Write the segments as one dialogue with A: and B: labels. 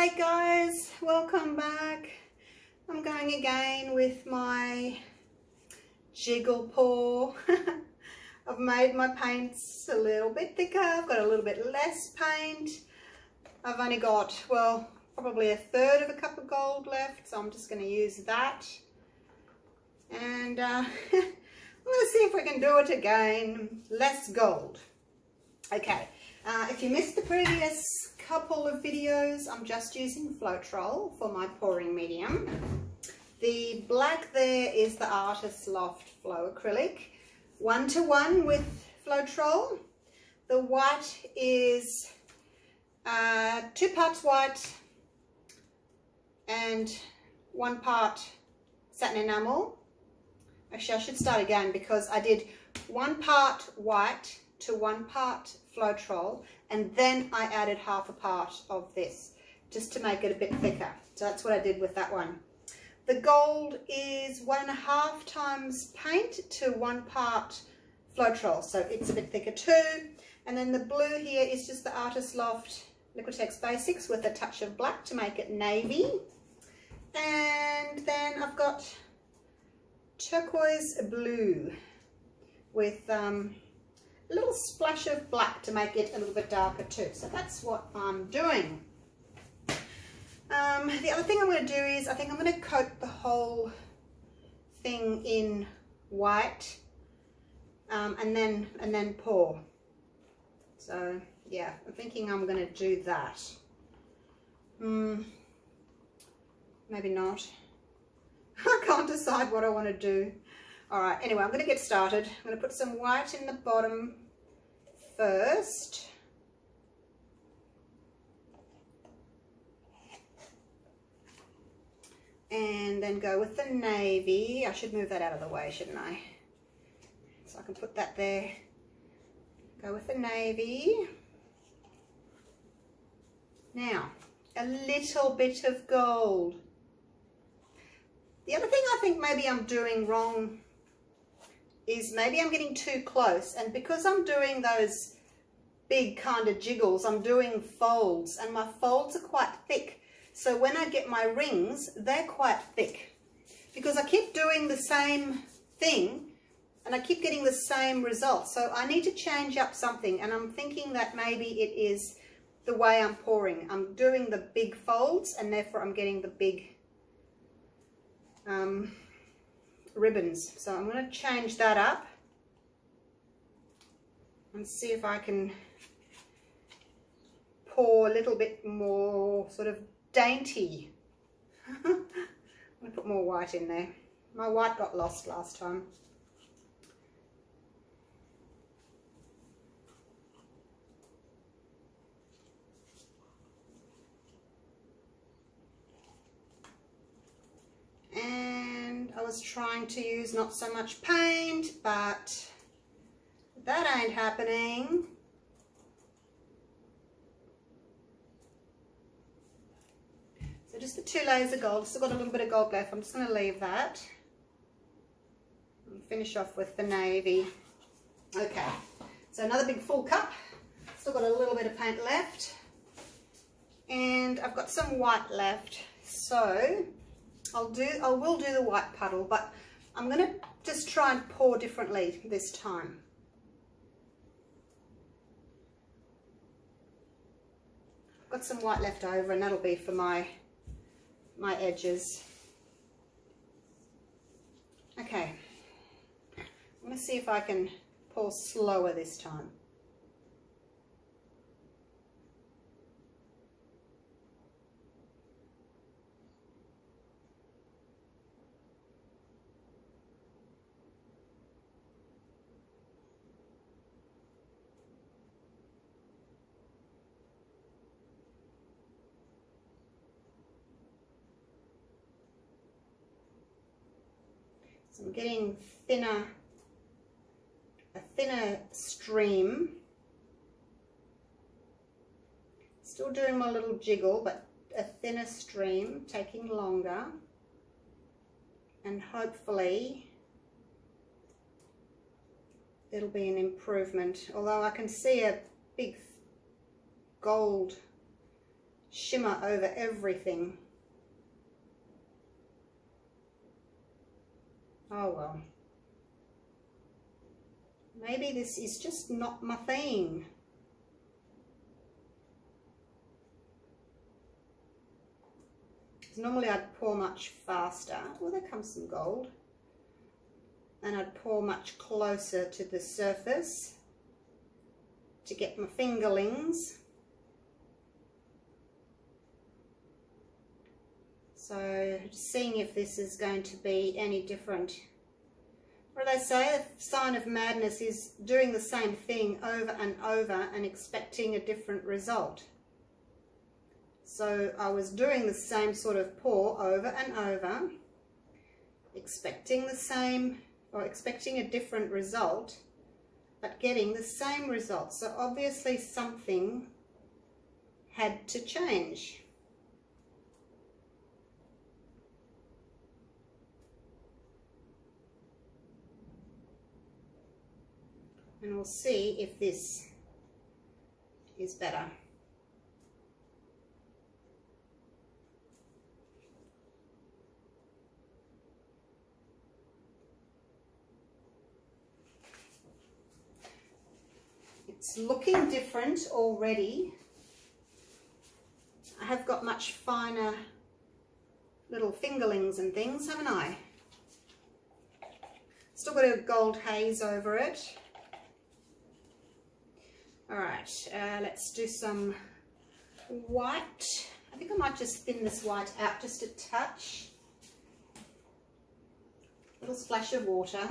A: G'day guys, welcome back. I'm going again with my jiggle pour. I've made my paints a little bit thicker, I've got a little bit less paint. I've only got, well, probably a third of a cup of gold left, so I'm just going to use that. And uh, I'm going to see if we can do it again, less gold. Okay, uh, if you missed the previous couple of videos, I'm just using Floetrol for my pouring medium. The black there is the Artist Loft Flow Acrylic, one to one with Floetrol. The white is uh, two parts white and one part satin enamel. Actually, I should start again because I did one part white to one part Floetrol and then I added half a part of this just to make it a bit thicker. So that's what I did with that one. The gold is one and a half times paint to one part Floetrol, so it's a bit thicker too. And then the blue here is just the Artist Loft Liquitex Basics with a touch of black to make it navy. And then I've got turquoise blue with um, a little splash of black to make it a little bit darker too. So that's what I'm doing. Um, the other thing I'm going to do is I think I'm going to coat the whole thing in white um, and then and then pour. So yeah, I'm thinking I'm going to do that. Hmm, maybe not. I can't decide what I want to do. All right, anyway, I'm going to get started. I'm going to put some white in the bottom first. And then go with the navy. I should move that out of the way, shouldn't I? So I can put that there. Go with the navy. Now, a little bit of gold. The other thing I think maybe I'm doing wrong is maybe I'm getting too close and because I'm doing those big kind of jiggles I'm doing folds and my folds are quite thick. So when I get my rings they're quite thick. Because I keep doing the same thing and I keep getting the same result. So I need to change up something and I'm thinking that maybe it is the way I'm pouring. I'm doing the big folds and therefore I'm getting the big um, ribbons. So I'm going to change that up and see if I can pour a little bit more sort of dainty. I'm going to put more white in there. My white got lost last time. Was trying to use not so much paint, but that ain't happening. So just the two layers of gold. Still got a little bit of gold left. I'm just going to leave that. And finish off with the navy. Okay, so another big full cup. Still got a little bit of paint left. And I've got some white left. So I'll do, I will do the white puddle, but I'm going to just try and pour differently this time. I've got some white left over and that'll be for my, my edges. Okay, I'm going to see if I can pour slower this time. So I'm getting thinner, a thinner stream. Still doing my little jiggle, but a thinner stream, taking longer. And hopefully it'll be an improvement. Although I can see a big gold shimmer over everything. Oh well. Maybe this is just not my thing. normally I'd pour much faster. Well, there comes some gold. And I'd pour much closer to the surface to get my fingerlings. So seeing if this is going to be any different. Do they say? A sign of madness is doing the same thing over and over and expecting a different result. So I was doing the same sort of pour over and over, expecting the same or expecting a different result, but getting the same result. So obviously something had to change. And we'll see if this is better. It's looking different already. I have got much finer little fingerlings and things, haven't I? Still got a gold haze over it. All right, uh, let's do some white. I think I might just thin this white out just a touch. A little splash of water.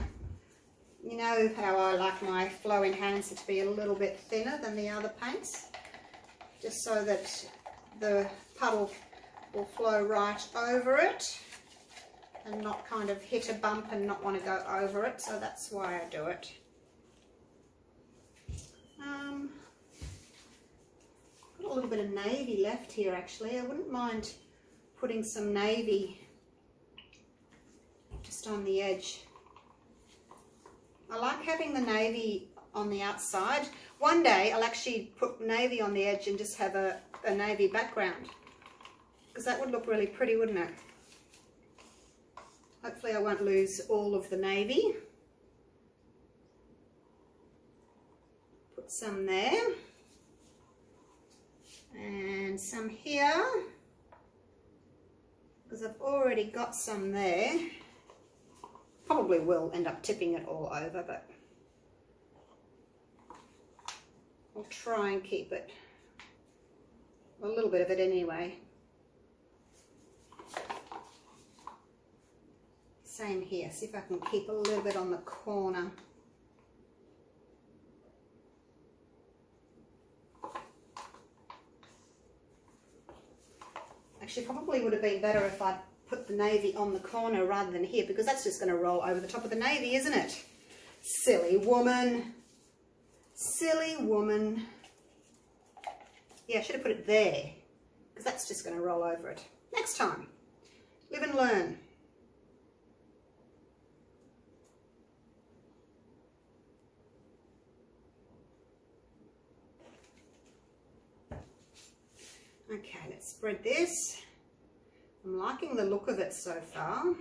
A: You know how I like my flow enhancer to be a little bit thinner than the other paints, just so that the puddle will flow right over it and not kind of hit a bump and not want to go over it, so that's why I do it. Um, got a little bit of navy left here actually. I wouldn't mind putting some navy just on the edge. I like having the navy on the outside. One day I'll actually put navy on the edge and just have a, a navy background because that would look really pretty, wouldn't it? Hopefully I won't lose all of the navy. Put some there and some here because I've already got some there. Probably will end up tipping it all over, but I'll try and keep it, a little bit of it anyway. Same here, see if I can keep a little bit on the corner. Actually, probably would have been better if I'd put the navy on the corner rather than here because that's just going to roll over the top of the navy, isn't it? Silly woman. Silly woman. Yeah, I should have put it there because that's just going to roll over it. Next time. Live and learn. Okay, spread this. I'm liking the look of it so far.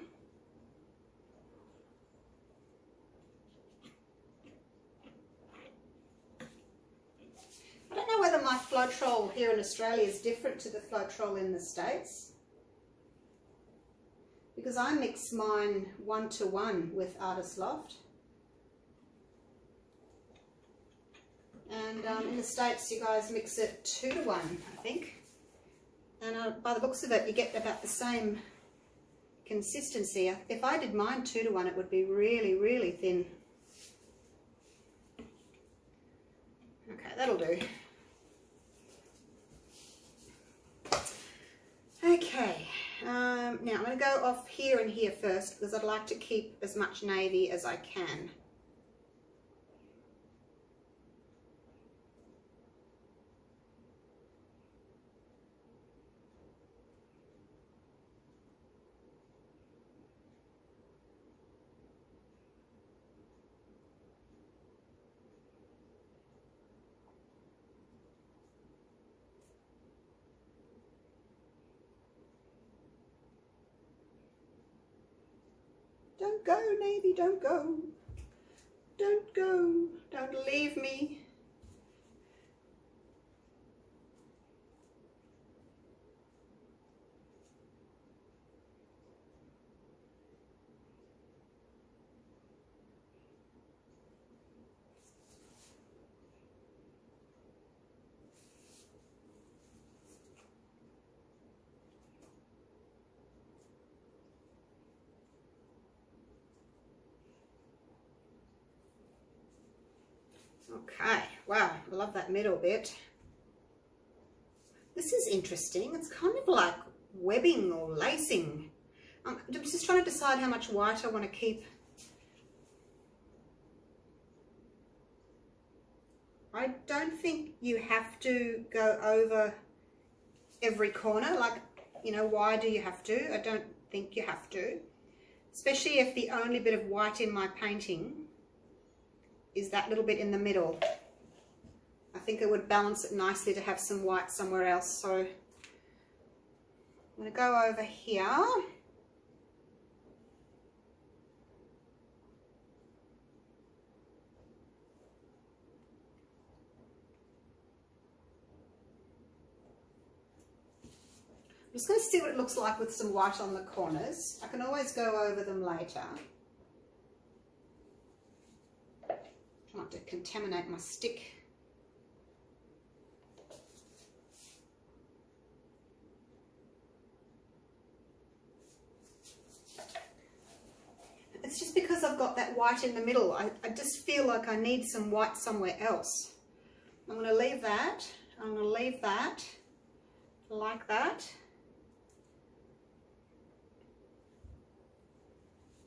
A: I don't know whether my Floetrol here in Australia is different to the Floetrol in the States. Because I mix mine one-to-one -one with Artist Loft. And um, in the States, you guys mix it two to one, I think and uh, by the looks of it you get about the same consistency. If I did mine two to one it would be really really thin. Okay that'll do. Okay um, now I'm going to go off here and here first because I'd like to keep as much navy as I can. Go, Navy, don't go. Don't go. Don't leave me. Okay, wow, I love that middle bit. This is interesting. It's kind of like webbing or lacing. Um, I'm just trying to decide how much white I want to keep. I don't think you have to go over every corner. Like, you know, why do you have to? I don't think you have to. Especially if the only bit of white in my painting is that little bit in the middle. I think it would balance it nicely to have some white somewhere else. So I'm going to go over here. I'm just going to see what it looks like with some white on the corners. I can always go over them later. not to contaminate my stick. It's just because I've got that white in the middle. I, I just feel like I need some white somewhere else. I'm going to leave that. I'm going to leave that like that.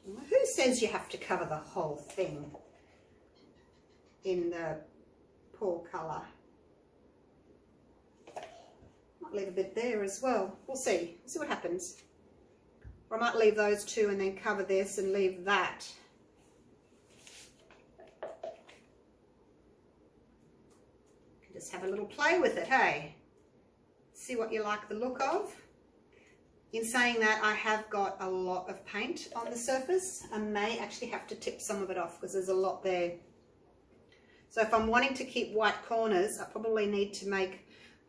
A: Who says you have to cover the whole thing? in the pour colour. Might leave a bit there as well. We'll see. see what happens. Or I might leave those two and then cover this and leave that. Just have a little play with it, hey? See what you like the look of. In saying that, I have got a lot of paint on the surface. I may actually have to tip some of it off because there's a lot there. So if I'm wanting to keep white corners, I probably need to make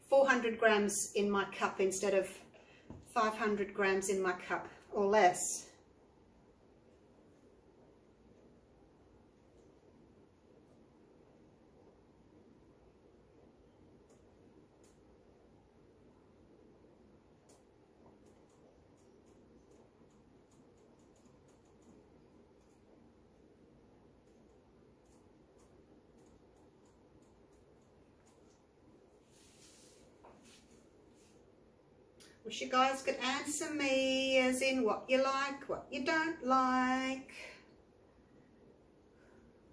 A: 400 grams in my cup instead of 500 grams in my cup or less. Wish you guys could answer me as in what you like, what you don't like.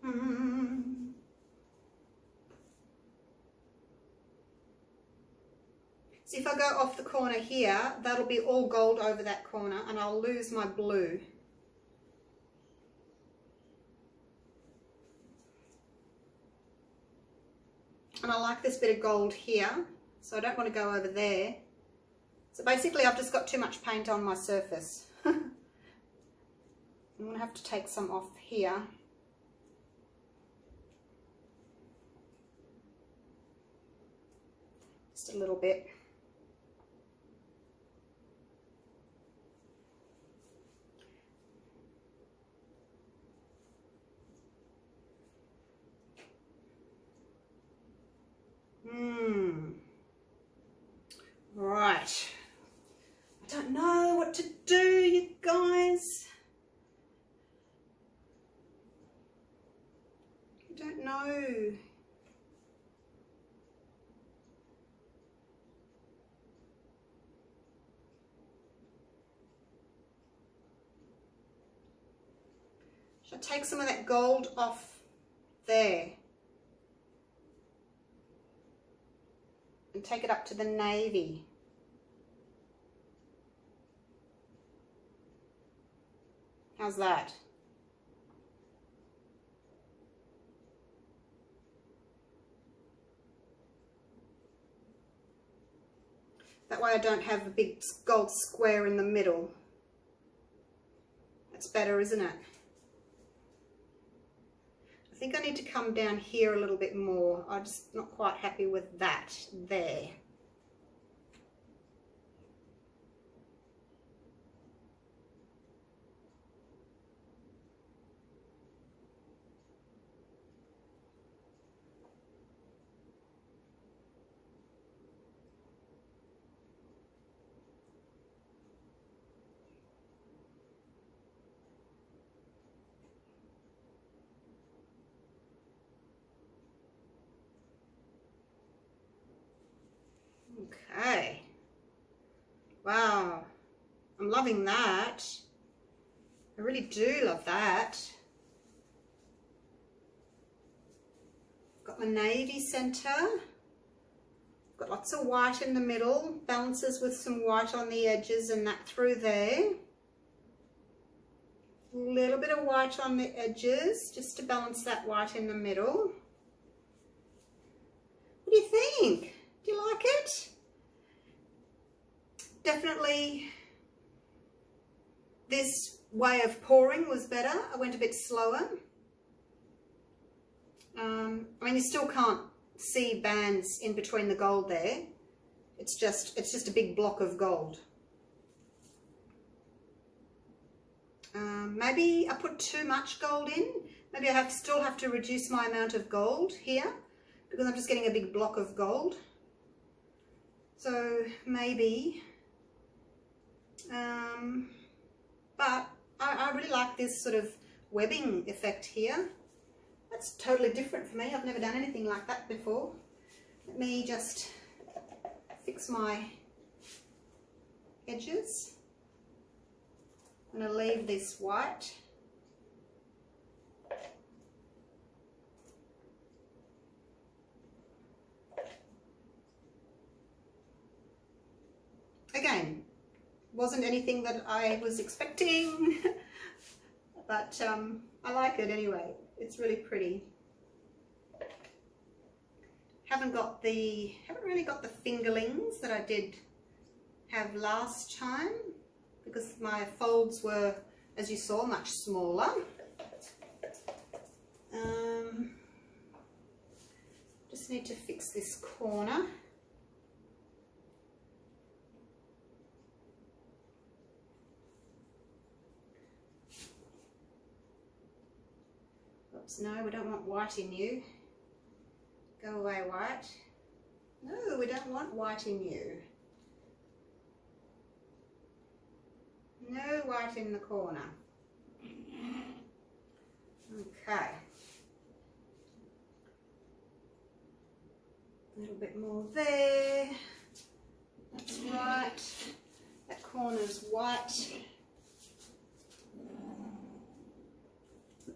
A: Hmm. So if I go off the corner here, that'll be all gold over that corner and I'll lose my blue. And I like this bit of gold here, so I don't want to go over there. So basically I've just got too much paint on my surface. I'm going to have to take some off here. Just a little bit. Hmm. Right don't know what to do, you guys. I don't know. I take some of that gold off there? And take it up to the navy. How's that? That way I don't have a big gold square in the middle. That's better, isn't it? Think I need to come down here a little bit more. I'm just not quite happy with that there. Okay. Wow. I'm loving that. I really do love that. Got my navy center. Got lots of white in the middle. Balances with some white on the edges and that through there. A little bit of white on the edges just to balance that white in the middle. What do you think? Do you like it? Definitely this way of pouring was better. I went a bit slower. Um, I mean, you still can't see bands in between the gold there. It's just, it's just a big block of gold. Um, maybe I put too much gold in. Maybe I have still have to reduce my amount of gold here because I'm just getting a big block of gold. So maybe, um, but I, I really like this sort of webbing effect here. That's totally different for me. I've never done anything like that before. Let me just fix my edges. I'm going to leave this white. Again, wasn't anything that I was expecting, but um, I like it anyway. It's really pretty. Haven't got the, haven't really got the fingerlings that I did have last time because my folds were, as you saw, much smaller. Um, just need to fix this corner. Oops, no, we don't want white in you. Go away, white. No, we don't want white in you. No white in the corner. Okay. A little bit more there. That's right. That corner's white.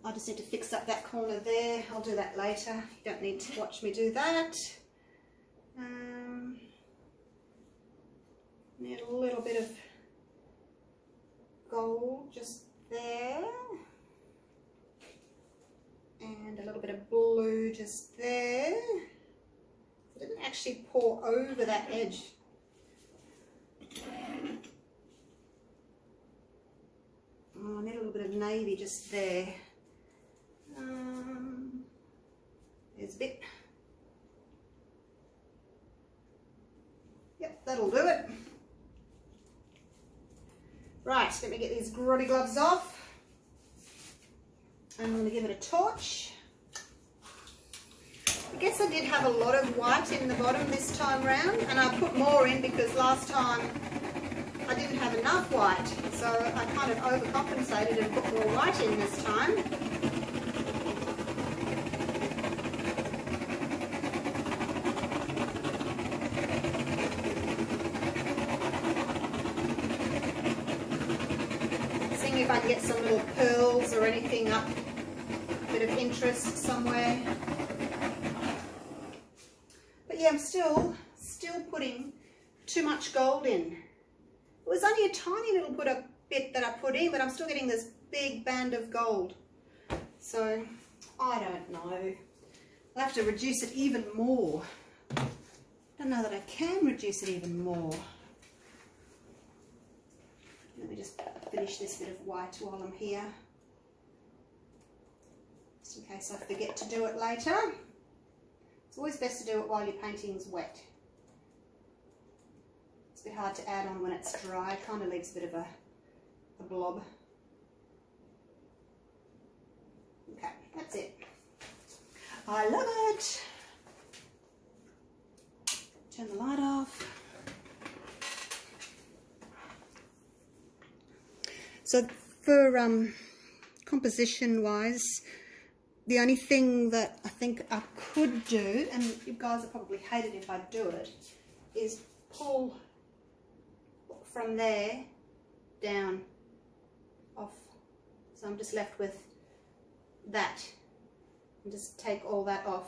A: I just need to fix up that corner there. I'll do that later. You don't need to watch me do that. Um, need a little bit of gold just there and a little bit of blue just there it didn't actually pour over that edge oh, I need a little bit of navy just there um, there's a bit yep that'll do it Right, let me get these grubby gloves off. I'm going to give it a torch. I guess I did have a lot of white in the bottom this time round and I put more in because last time I didn't have enough white so I kind of overcompensated and put more white in this time. if I can get some little pearls or anything up, a bit of interest somewhere. But yeah, I'm still, still putting too much gold in. It was only a tiny little put a bit that I put in, but I'm still getting this big band of gold. So, I don't know. I'll have to reduce it even more. I don't know that I can reduce it even more. Let me just finish this bit of white while I'm here. just in case I forget to do it later. It's always best to do it while your painting's wet. It's a bit hard to add on when it's dry, it kind of leaves a bit of a, a blob. Okay, that's it. I love it. Turn the light off. So for um, composition wise, the only thing that I think I could do, and you guys would probably hate it if I do it, is pull from there down off. So I'm just left with that. And just take all that off.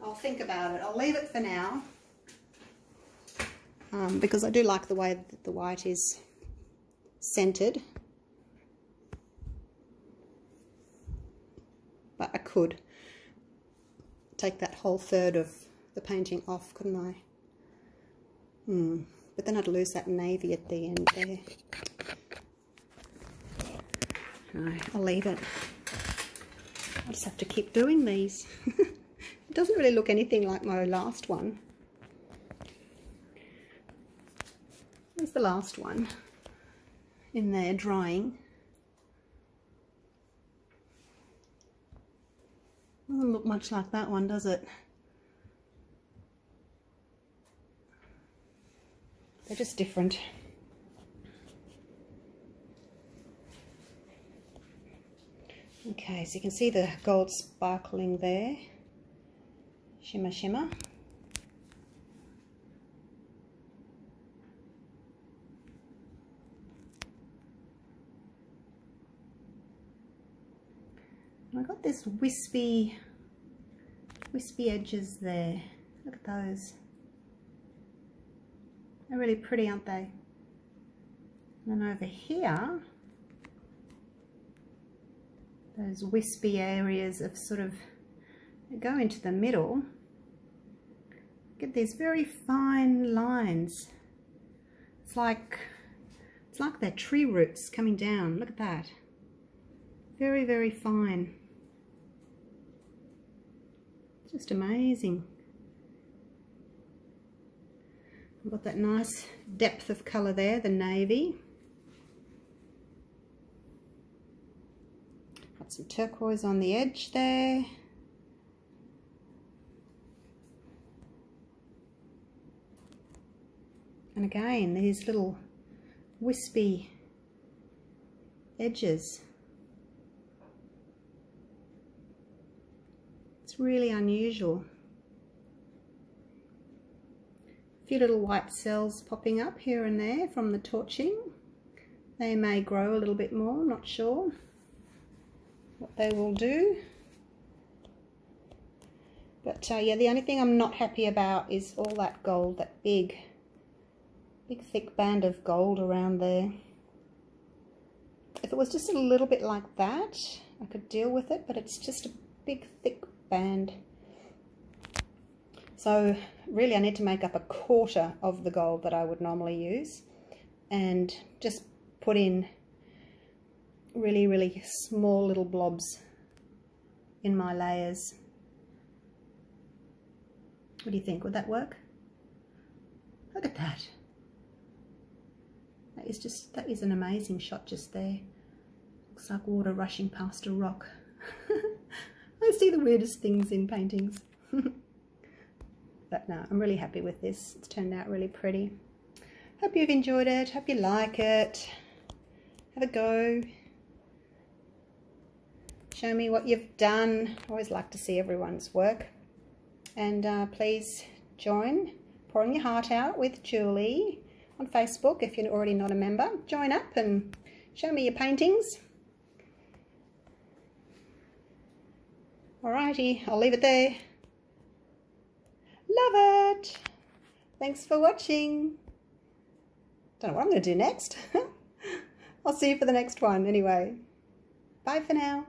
A: I'll think about it. I'll leave it for now. Um, because I do like the way that the white is centered. But I could take that whole third of the painting off, couldn't I? Hmm. But then I'd lose that navy at the end there. I'll leave it. I'll just have to keep doing these. it doesn't really look anything like my last one. There's the last one in there drying. Doesn't look much like that one, does it? They're just different. Okay, so you can see the gold sparkling there. Shimmer, shimmer. This wispy, wispy edges there. Look at those. They're really pretty, aren't they? And then over here, those wispy areas of sort of go into the middle. Get these very fine lines. It's like it's like their tree roots coming down. Look at that. Very, very fine. Just amazing. I've got that nice depth of colour there, the navy. Got some turquoise on the edge there. And again, these little wispy edges. Really unusual. A few little white cells popping up here and there from the torching. They may grow a little bit more, not sure what they will do. But uh, yeah, the only thing I'm not happy about is all that gold, that big, big thick band of gold around there. If it was just a little bit like that, I could deal with it, but it's just a big thick band. So really I need to make up a quarter of the gold that I would normally use and just put in really, really small little blobs in my layers. What do you think? Would that work? Look at that. That is just, that is an amazing shot just there. Looks like water rushing past a rock. I see the weirdest things in paintings. but no, I'm really happy with this. It's turned out really pretty. Hope you've enjoyed it. Hope you like it. Have a go. Show me what you've done. I always like to see everyone's work. And uh, please join Pouring Your Heart Out with Julie on Facebook if you're already not a member. Join up and show me your paintings. Alrighty, I'll leave it there. Love it. Thanks for watching. Don't know what I'm going to do next. I'll see you for the next one anyway. Bye for now.